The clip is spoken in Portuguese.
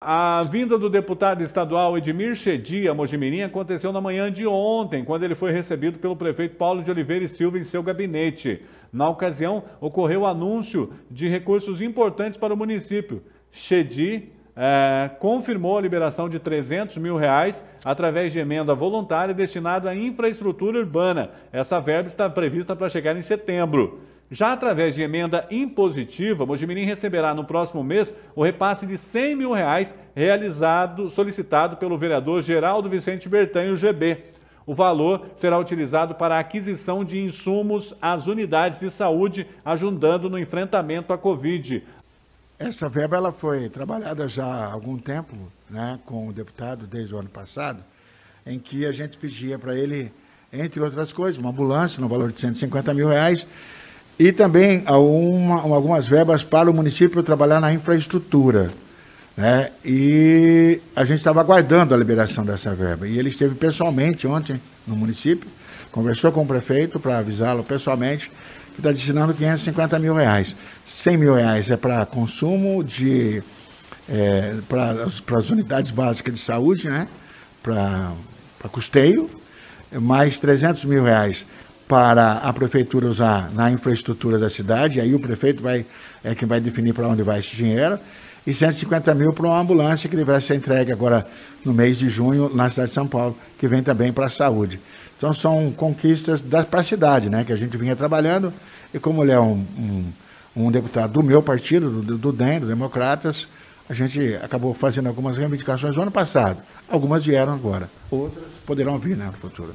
A vinda do deputado estadual Edmir Chedi a Mojimirim aconteceu na manhã de ontem, quando ele foi recebido pelo prefeito Paulo de Oliveira e Silva em seu gabinete. Na ocasião, ocorreu o anúncio de recursos importantes para o município. Chedi é, confirmou a liberação de 300 mil reais através de emenda voluntária destinada à infraestrutura urbana. Essa verba está prevista para chegar em setembro. Já através de emenda impositiva, Mojimirim receberá no próximo mês o repasse de 100 mil reais realizado, solicitado pelo vereador Geraldo Vicente Bertanho, GB. O valor será utilizado para a aquisição de insumos às unidades de saúde, ajudando no enfrentamento à Covid. Essa verba ela foi trabalhada já há algum tempo né, com o deputado, desde o ano passado, em que a gente pedia para ele, entre outras coisas, uma ambulância no valor de 150 mil reais e também uma, algumas verbas para o município trabalhar na infraestrutura. Né? E a gente estava aguardando a liberação dessa verba. E ele esteve pessoalmente ontem no município, conversou com o prefeito para avisá-lo pessoalmente que está destinando 550 mil reais. 100 mil reais é para consumo de é, para as unidades básicas de saúde, né? para custeio, mais 300 mil reais para a prefeitura usar na infraestrutura da cidade, aí o prefeito vai, é quem vai definir para onde vai esse dinheiro, e 150 mil para uma ambulância que deverá ser entregue agora no mês de junho na cidade de São Paulo, que vem também para a saúde. Então são conquistas para a cidade, né, que a gente vinha trabalhando, e como ele é um, um, um deputado do meu partido, do, do DEM, do Democratas, a gente acabou fazendo algumas reivindicações no ano passado. Algumas vieram agora, outras poderão vir né, no futuro.